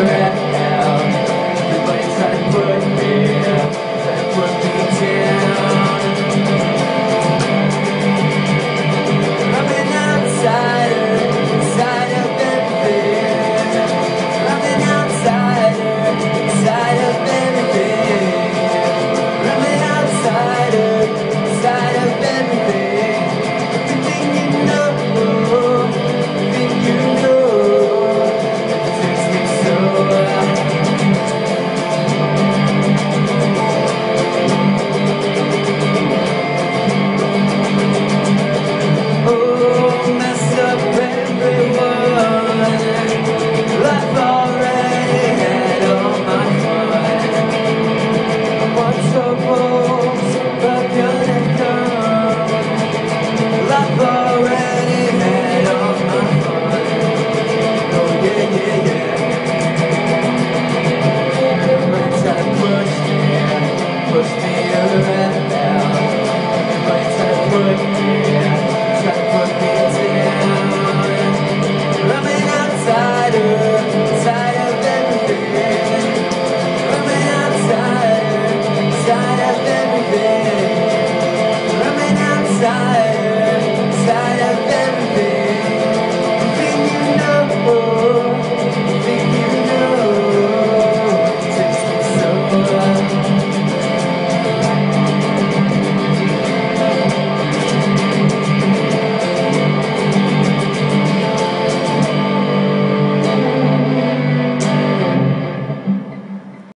Amen. yeah, yeah.